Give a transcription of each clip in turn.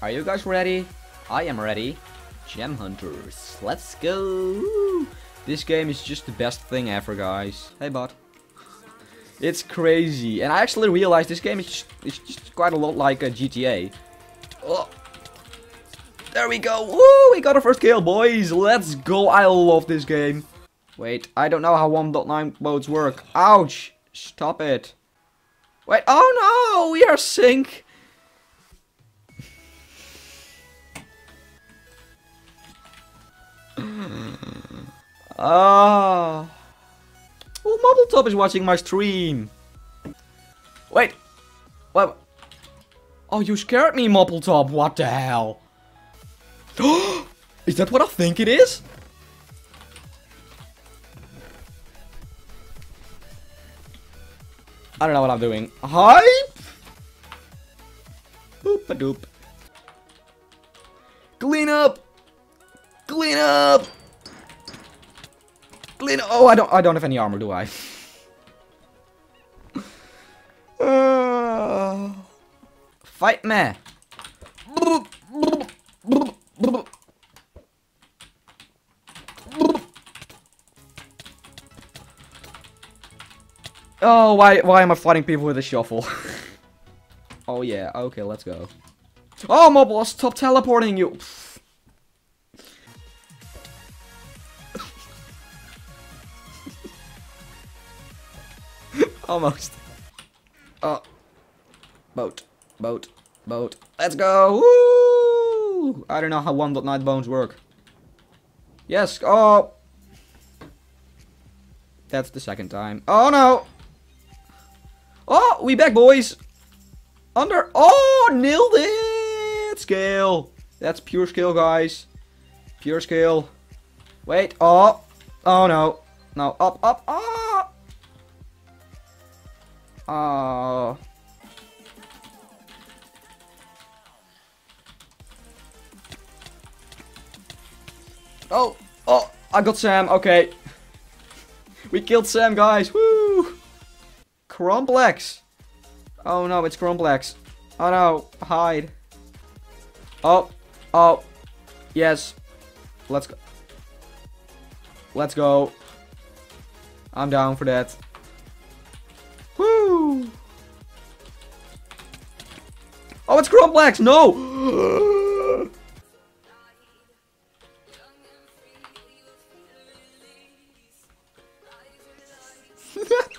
Are you guys ready? I am ready. Gem Hunters. Let's go. This game is just the best thing ever, guys. Hey, bot. It's crazy. And I actually realized this game is just, is just quite a lot like a GTA. Oh. There we go. Woo! We got our first kill, boys. Let's go. I love this game. Wait, I don't know how 1.9 modes work. Ouch. Stop it. Wait, oh no! We are sync. Ah. oh, Top is watching my stream. Wait. What? Oh, you scared me, Top. What the hell? is that what I think it is? I don't know what I'm doing. Hype! Boop a doop. Clean up! Clean up! Oh, I don't I don't have any armor, do I? uh, fight me! Oh, why why am I fighting people with a shuffle? oh yeah, okay, let's go. Oh, my boss, stop teleporting you! Almost. Oh. Boat. Boat. Boat. Let's go! Woo! I don't know how 1.9 bones work. Yes, oh! That's the second time. Oh no! Oh, we back, boys. Under. Oh, nailed it. Scale. That's pure skill, guys. Pure skill. Wait. Oh. Oh, no. No. Up, up. Ah. Oh. Oh. Oh. I got Sam. Okay. We killed Sam, guys. Woo. Crumblex! Oh no, it's Crumblex. Oh no, hide. Oh, oh, yes. Let's go. Let's go. I'm down for that. Oh, it's Crumblex! No!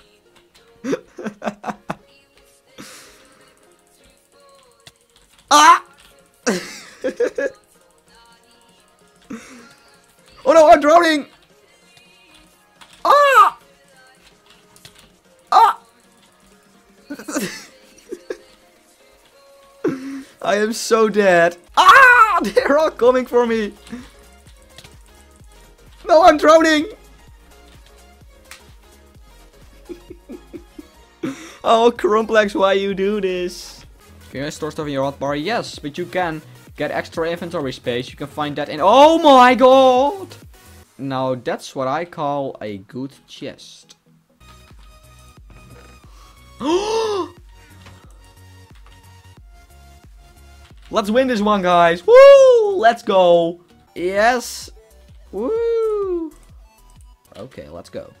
I am so dead. Ah! They're all coming for me. No, I'm drowning. Oh, Crumplex, why you do this? Can you store stuff in your hotbar? Yes, but you can get extra inventory space. You can find that in- Oh my god! Now, that's what I call a good chest. Let's win this one, guys. Woo! Let's go. Yes. Woo. Okay, let's go.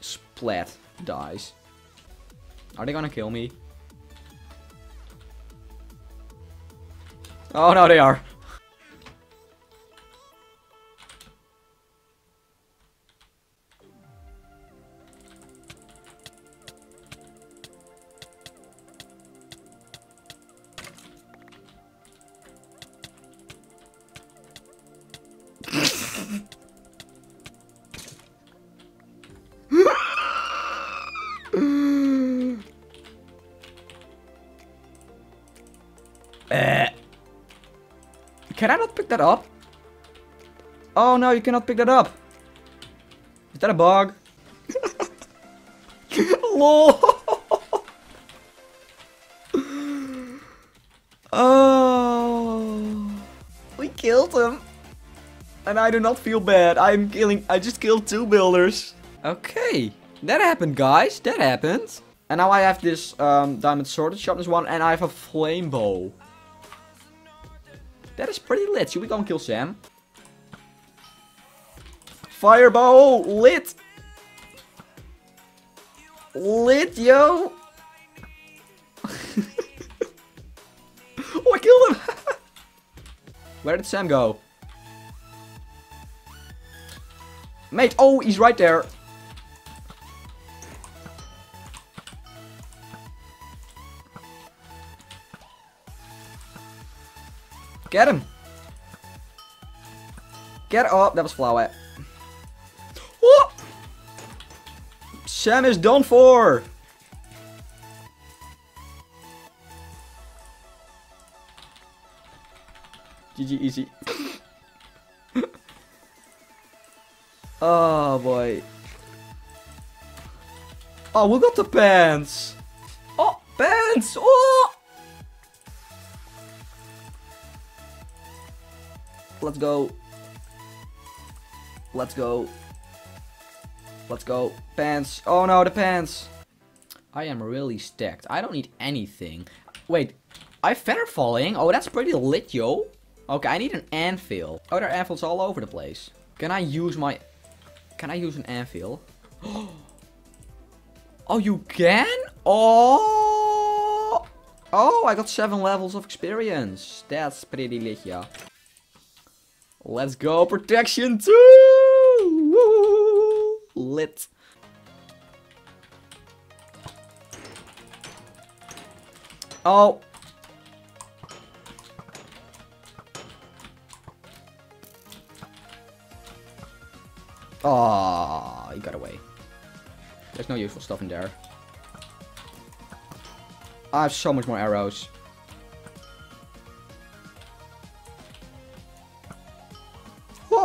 Splat dies. Are they gonna kill me? Oh no, they are. Can I not pick that up? Oh no, you cannot pick that up. Is that a bug? LOL. oh. We killed him. And I do not feel bad. I'm killing I just killed two builders. Okay. That happened, guys. That happened. And now I have this um, diamond sword, sharpness 1, and I have a flame bow. That is pretty lit. Should we go and kill Sam? Fireball! Lit! Lit, yo! oh, I killed him! Where did Sam go? Mate, oh, he's right there. Get him. Get up. That was flower. What? Sam is done for. GG easy. oh boy. Oh, we got the pants. Oh, pants. Oh. Let's go. Let's go. Let's go. Pants. Oh no, the pants. I am really stacked. I don't need anything. Wait, I feather falling. Oh, that's pretty lit, yo. Okay, I need an anvil. Oh, there are anvils all over the place. Can I use my... Can I use an anvil? oh, you can? Oh! Oh, I got seven levels of experience. That's pretty lit, yeah. Let's go, protection 2! Woo! Lit. Oh, Oh, he got away. There's no useful stuff in there. I have so much more arrows.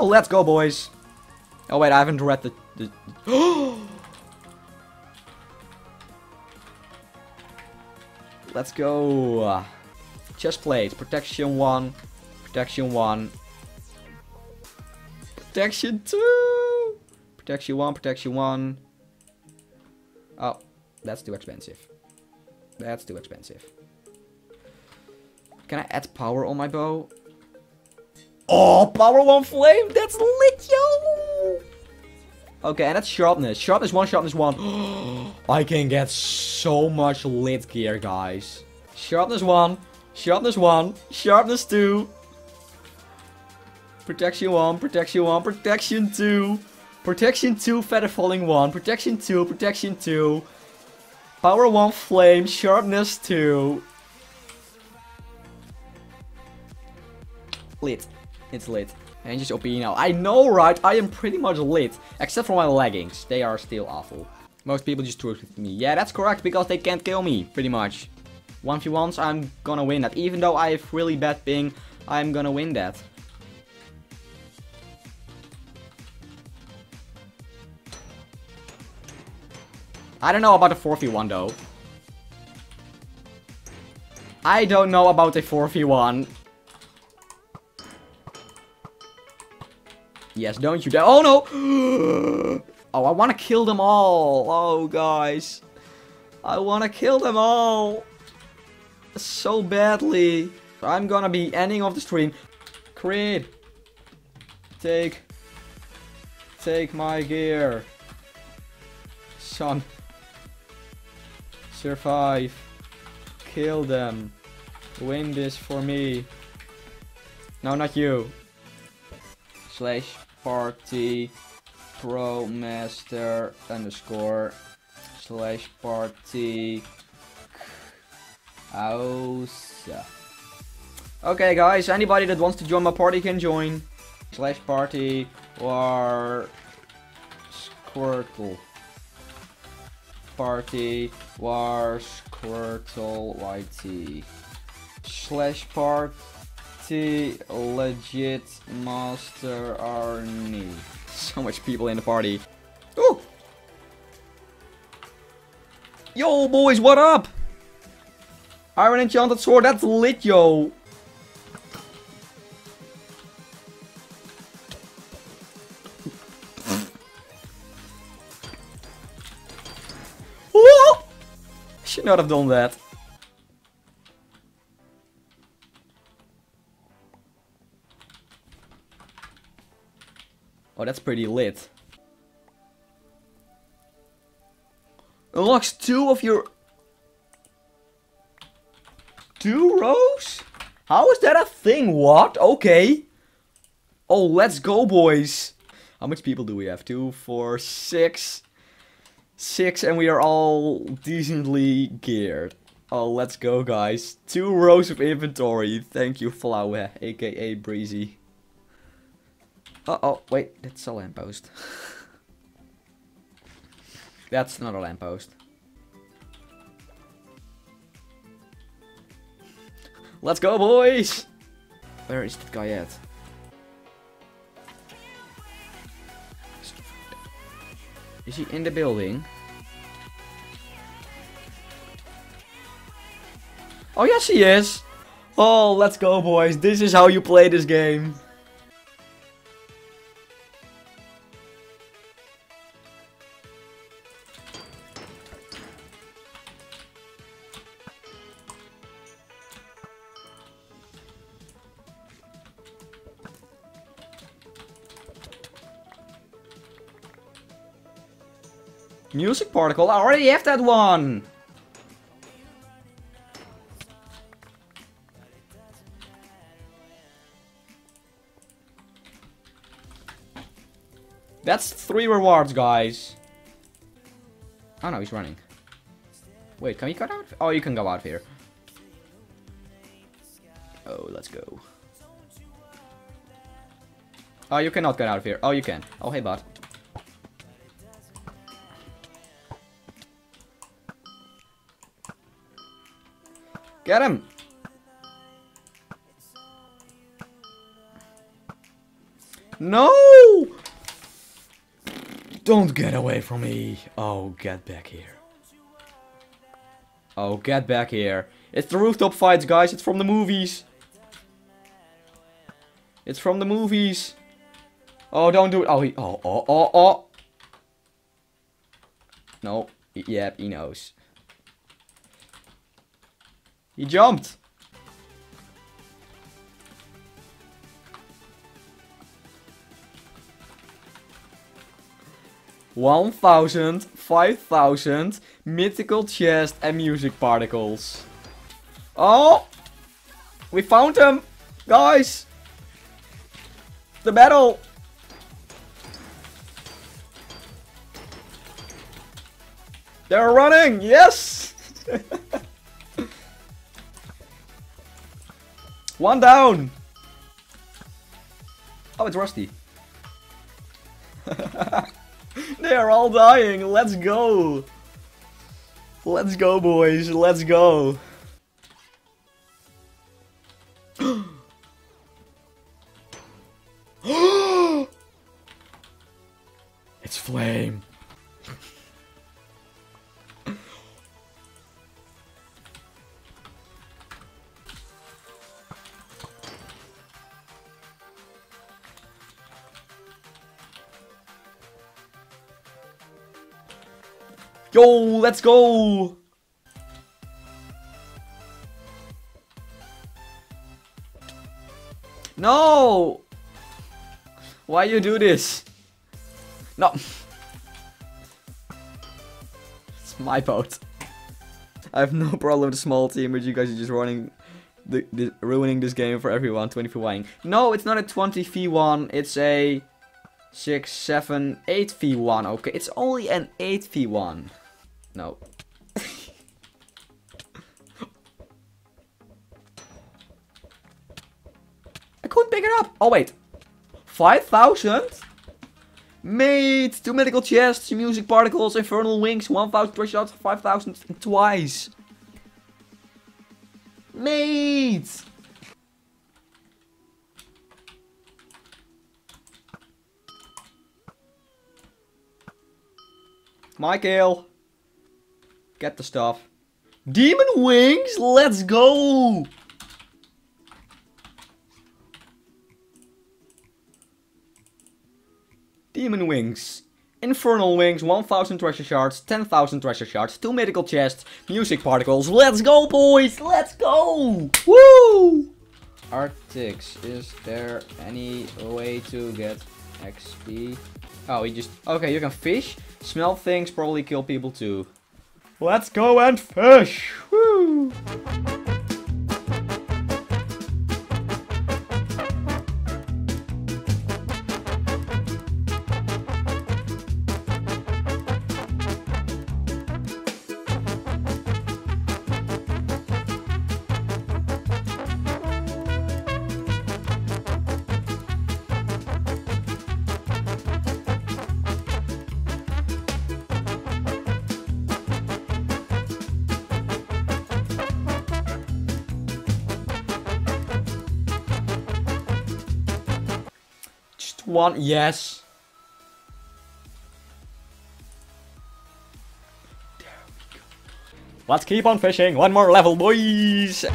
Let's go, boys. Oh, wait, I haven't read the... the let's go. Chest plate, protection 1, protection 1, protection 2. Protection 1, protection 1. Oh, that's too expensive. That's too expensive. Can I add power on my bow? Oh, power 1 flame! That's lit, yo! Okay, and that's sharpness. Sharpness 1, sharpness 1. I can get so much lit gear, guys. Sharpness 1, sharpness 1, sharpness 2. Protection 1, protection 1, protection 2. Protection 2, Feather Falling 1. Protection 2, Protection 2. Power 1, Flame. Sharpness 2. Lit. It's lit. And just OP now. I know, right? I am pretty much lit. Except for my leggings. They are still awful. Most people just truth with me. Yeah, that's correct, because they can't kill me, pretty much. 1v1s, I'm gonna win that. Even though I have really bad ping, I'm gonna win that. I don't know about the 4v1 though. I don't know about the 4v1. Yes, don't you dare. Oh no! oh, I want to kill them all. Oh, guys. I want to kill them all. So badly. I'm gonna be ending off the stream. Creed. Take. Take my gear. Son. Survive. Kill them. Win this for me. No, not you. Slash party pro master underscore slash party Ausa. Okay guys, anybody that wants to join my party can join. Slash party or Squirtle party war squirtle YT slash party legit master Arnie. So much people in the party. Ooh! Yo boys, what up? Iron Enchanted Sword, that's lit yo! should not have done that. Oh, that's pretty lit. Unlocks two of your... Two rows? How is that a thing? What? Okay. Oh, let's go, boys. How much people do we have? Two, four, six. Six, and we are all decently geared. Oh, let's go, guys. Two rows of inventory. Thank you, Flower, aka Breezy. Uh oh, wait, that's a lamppost. that's not a lamppost. Let's go, boys! Where is that guy at? Is he in the building? Oh, yes, he is! Oh, let's go, boys. This is how you play this game. Music particle, I already have that one! That's three rewards, guys. Oh no, he's running. Wait, can we cut out? Oh, you can go out here. Oh, let's go. Oh, you cannot get out of here. Oh, you can. Oh, hey, bot. Get him! No! Don't get away from me. Oh, get back here. Oh, get back here. It's the rooftop fights, guys. It's from the movies. It's from the movies. Oh, don't do it. Oh, he, oh, oh, oh, oh. No. Yep, he knows. He jumped. One thousand, five thousand, mythical chest and music particles. Oh! We found him! Guys! The battle! They're running! Yes! One down! Oh, it's Rusty. they are all dying. Let's go. Let's go, boys. Let's go. Yo, let's go! No! Why you do this? No. it's my boat. I have no problem with a small team, but you guys are just running, the, the, ruining this game for everyone, 20 v 1 No, it's not a 20 v 1, it's a 6, 7, 8 v 1 Okay, it's only an 8 v 1 no. I couldn't pick it up. Oh, wait. 5,000? Mate, two mythical chests, music particles, infernal wings, 1,000 treasure shards, 5,000 twice. Mate! Michael. Get the stuff. Demon wings? Let's go! Demon wings. infernal wings, 1000 treasure shards, 10,000 treasure shards, 2 mythical chests, music particles. Let's go, boys! Let's go! Woo! Arctics, is there any way to get XP? Oh, he just... Okay, you can fish. Smell things, probably kill people too. Let's go and fish! Woo! One, yes. Let's keep on fishing. One more level, boys.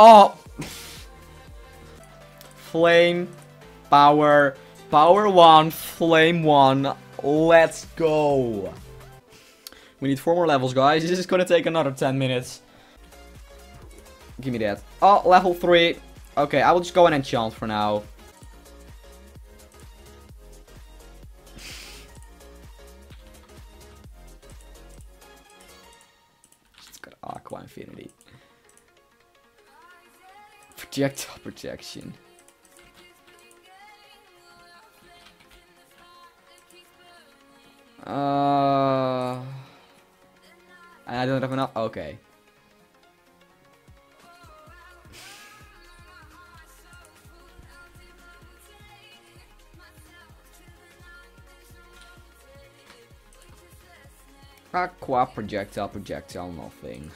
Oh! Flame, power, power one, flame one. Let's go. We need four more levels, guys. This is gonna take another 10 minutes. Give me that. Oh, level three. Okay, I will just go and enchant for now. It's got Aqua Affinity. Projectile protection. Uh, I don't have enough. Okay. Aqua projectile, projectile, nothing.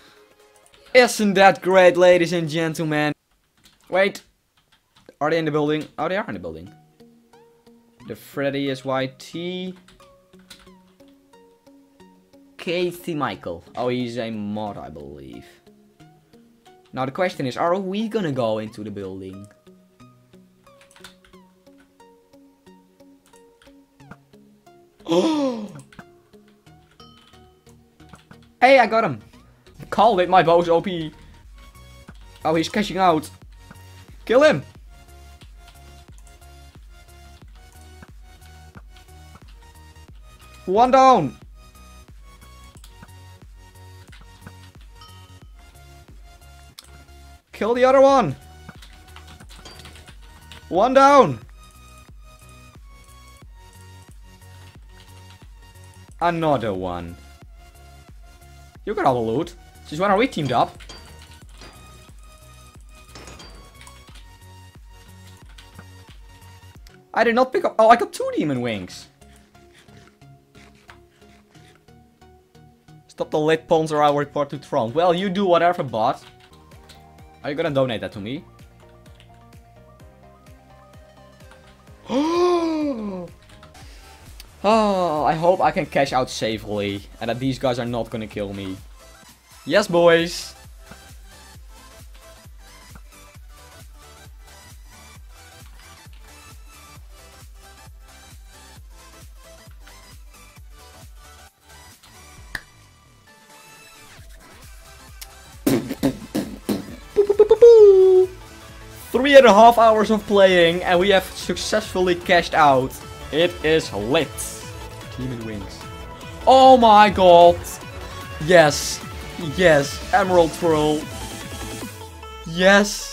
Isn't that great, ladies and gentlemen? Wait. Are they in the building? Oh, they are in the building. The Freddy SYT. Casey Michael. Oh, he's a mod, I believe. Now the question is, are we gonna go into the building? Hey, I got him. Called it, my bow's OP. Oh, he's cashing out. Kill him. One down. Kill the other one. One down. Another one. You got all the loot. Since when are we teamed up? I did not pick up- Oh, I got two demon wings. Stop the lit pawns or I'll report to Tron. Well, you do whatever, bot. Are you gonna donate that to me? oh, I hope I can cash out safely. And that these guys are not gonna kill me. Yes, boys! Three and a half hours of playing and we have successfully cashed out. It is lit. Demon Wings. Oh my god. Yes. Yes. Emerald Troll. Yes.